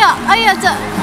呀，哎呀，这。